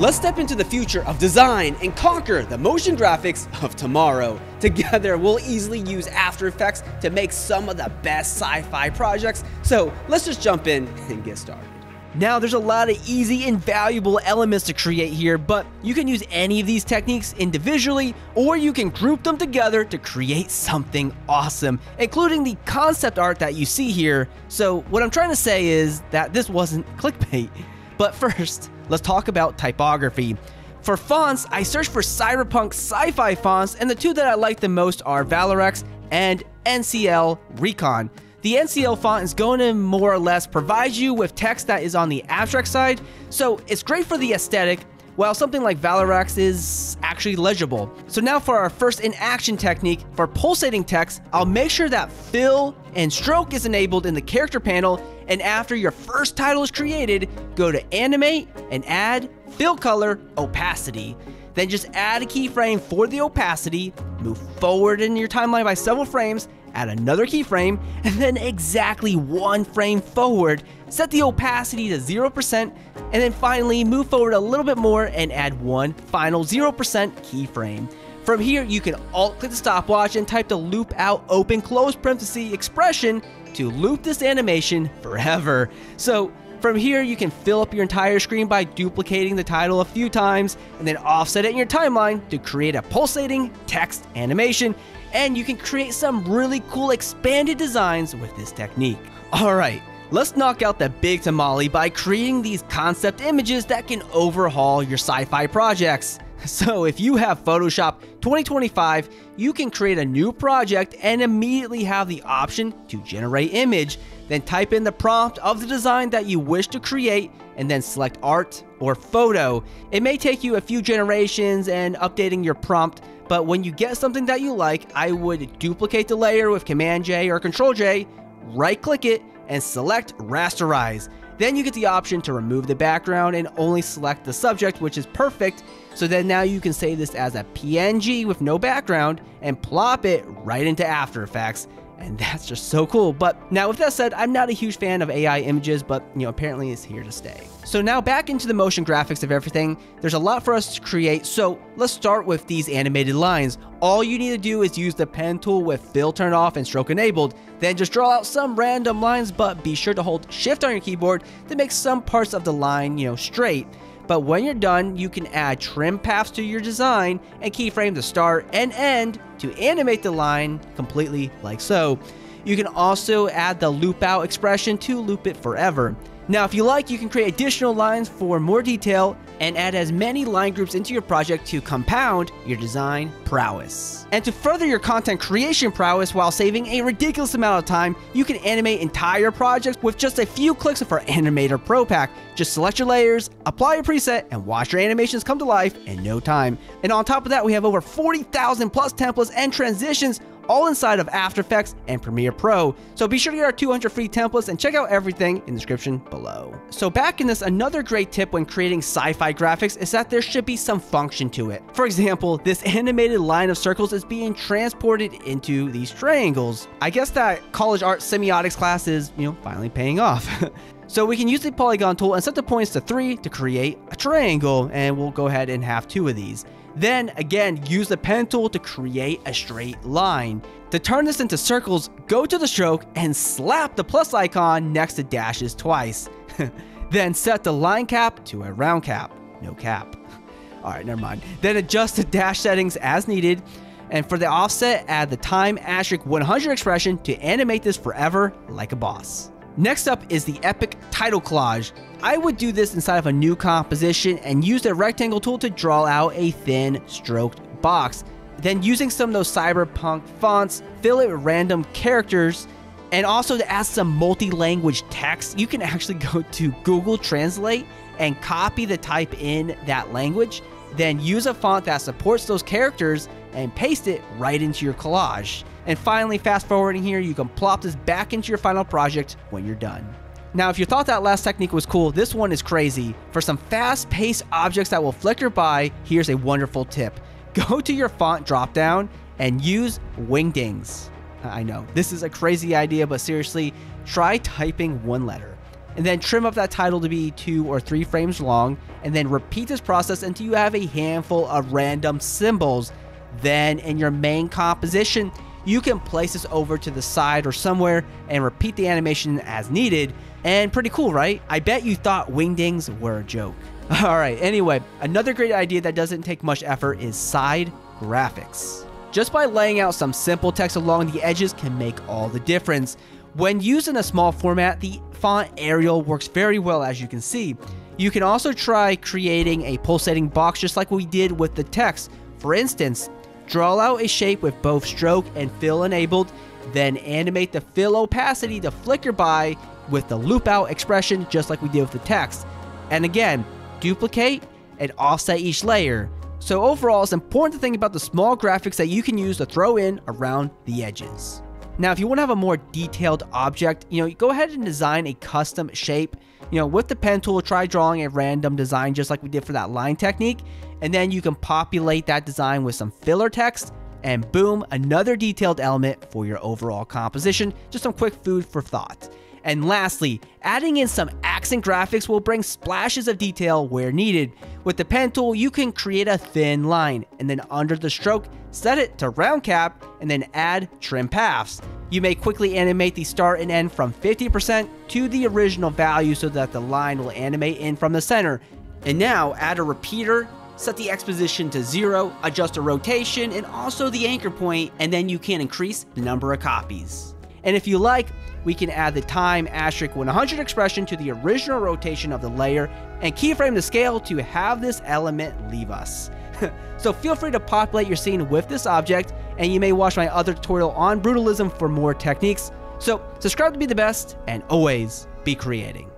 Let's step into the future of design and conquer the motion graphics of tomorrow. Together, we'll easily use After Effects to make some of the best sci-fi projects. So let's just jump in and get started. Now, there's a lot of easy and valuable elements to create here, but you can use any of these techniques individually, or you can group them together to create something awesome, including the concept art that you see here. So what I'm trying to say is that this wasn't clickbait. But first, let's talk about typography. For fonts, I searched for cyberpunk sci-fi fonts, and the two that I like the most are Valorax and NCL Recon. The NCL font is going to more or less provide you with text that is on the abstract side, so it's great for the aesthetic, while something like Valorax is actually legible. So now for our first in action technique, for pulsating text, I'll make sure that fill and stroke is enabled in the character panel and after your first title is created, go to animate and add fill color opacity. Then just add a keyframe for the opacity, move forward in your timeline by several frames, add another keyframe, and then exactly one frame forward, set the opacity to 0%, and then finally move forward a little bit more and add one final 0% keyframe. From here, you can alt click the stopwatch and type the loop out open close parenthesis expression to loop this animation forever. So from here, you can fill up your entire screen by duplicating the title a few times and then offset it in your timeline to create a pulsating text animation. And you can create some really cool expanded designs with this technique. Alright, let's knock out the big tamale by creating these concept images that can overhaul your sci-fi projects. So if you have Photoshop 2025, you can create a new project and immediately have the option to generate image. Then type in the prompt of the design that you wish to create and then select art or photo. It may take you a few generations and updating your prompt, but when you get something that you like, I would duplicate the layer with Command J or Control J, right click it, and select rasterize. Then you get the option to remove the background and only select the subject, which is perfect. So then now you can save this as a PNG with no background and plop it right into After Effects and that's just so cool. But now with that said, I'm not a huge fan of AI images, but you know, apparently it's here to stay. So now back into the motion graphics of everything, there's a lot for us to create, so let's start with these animated lines. All you need to do is use the pen tool with fill turned off and stroke enabled, then just draw out some random lines, but be sure to hold shift on your keyboard to make some parts of the line, you know, straight. But when you're done, you can add trim paths to your design and keyframe the start and end to animate the line completely like so. You can also add the loop out expression to loop it forever. Now, if you like, you can create additional lines for more detail and add as many line groups into your project to compound your design prowess. And to further your content creation prowess while saving a ridiculous amount of time, you can animate entire projects with just a few clicks of our Animator Pro Pack. Just select your layers, apply your preset, and watch your animations come to life in no time. And on top of that, we have over 40,000 plus templates and transitions all inside of After Effects and Premiere Pro. So be sure to get our 200 free templates and check out everything in the description below. So back in this, another great tip when creating sci-fi graphics is that there should be some function to it. For example, this animated line of circles is being transported into these triangles. I guess that college art semiotics class is, you know, finally paying off. So we can use the polygon tool and set the points to 3 to create a triangle, and we'll go ahead and have two of these. Then again, use the pen tool to create a straight line. To turn this into circles, go to the stroke and slap the plus icon next to dashes twice. then set the line cap to a round cap. No cap. Alright, never mind. Then adjust the dash settings as needed. And for the offset, add the time asterisk 100 expression to animate this forever like a boss. Next up is the Epic Title Collage. I would do this inside of a new composition and use the rectangle tool to draw out a thin stroked box. Then using some of those cyberpunk fonts, fill it with random characters, and also to add some multi-language text, you can actually go to Google Translate and copy the type in that language, then use a font that supports those characters and paste it right into your collage. And finally, fast forwarding here, you can plop this back into your final project when you're done. Now, if you thought that last technique was cool, this one is crazy. For some fast-paced objects that will flicker by, here's a wonderful tip. Go to your font dropdown and use wingdings. I know, this is a crazy idea, but seriously, try typing one letter. and then trim up that title to be two or three frames long, and then repeat this process until you have a handful of random symbols. Then in your main composition, you can place this over to the side or somewhere and repeat the animation as needed. And pretty cool, right? I bet you thought wingdings were a joke. Alright, anyway, another great idea that doesn't take much effort is side graphics. Just by laying out some simple text along the edges can make all the difference. When used in a small format, the font Arial works very well as you can see. You can also try creating a pulsating box just like we did with the text. For instance, draw out a shape with both stroke and fill enabled, then animate the fill opacity to flicker by with the loop out expression just like we did with the text. And again, duplicate and offset each layer. So overall, it's important to think about the small graphics that you can use to throw in around the edges. Now, if you want to have a more detailed object, you know, go ahead and design a custom shape. You know, with the pen tool, try drawing a random design just like we did for that line technique. And then you can populate that design with some filler text and boom, another detailed element for your overall composition. Just some quick food for thought. And lastly, adding in some accent graphics will bring splashes of detail where needed. With the pen tool, you can create a thin line, and then under the stroke, set it to round cap, and then add trim paths. You may quickly animate the start and end from 50% to the original value so that the line will animate in from the center. And now add a repeater set the X position to zero, adjust the rotation, and also the anchor point, and then you can increase the number of copies. And if you like, we can add the time asterisk 100 expression to the original rotation of the layer and keyframe the scale to have this element leave us. so feel free to populate your scene with this object and you may watch my other tutorial on brutalism for more techniques. So subscribe to be the best and always be creating.